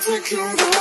take you kill